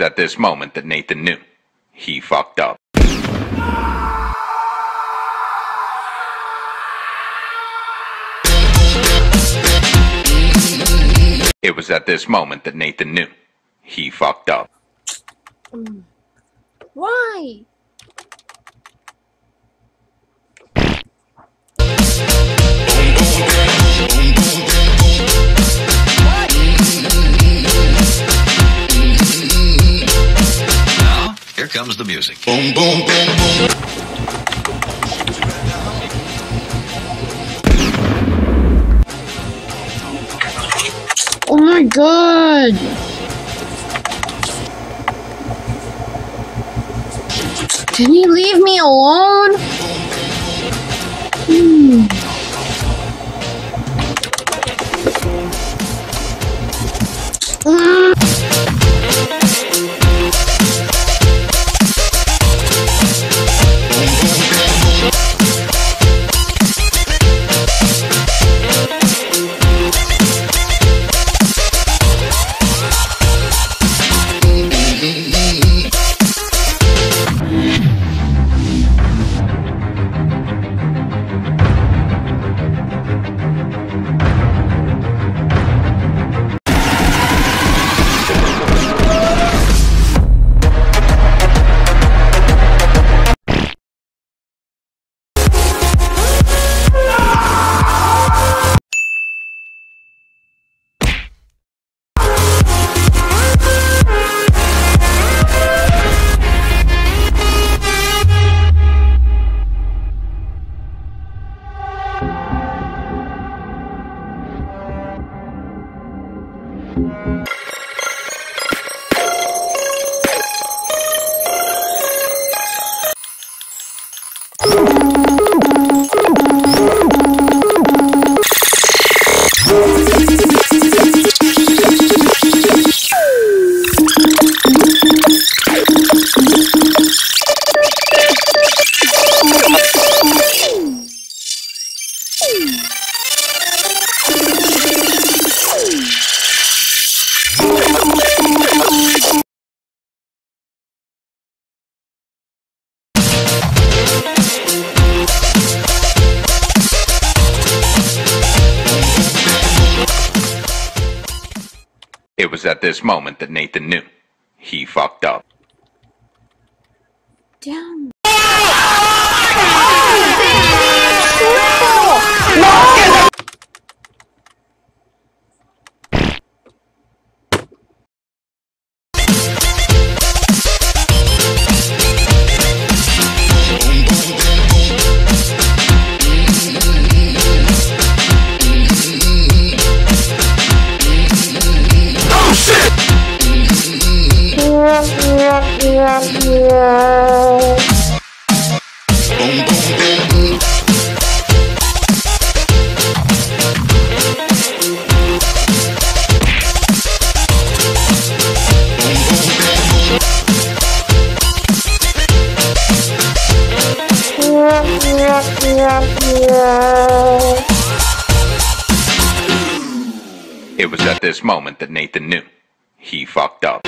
at this moment that Nathan knew. He fucked up. It was at this moment that Nathan knew. He fucked up. Why? Music. Boom, boom, boom, boom. Oh my god! Can you leave me alone? Hmm. It was at this moment that Nathan knew. He fucked up. Down. It was at this moment that Nathan knew. He fucked up.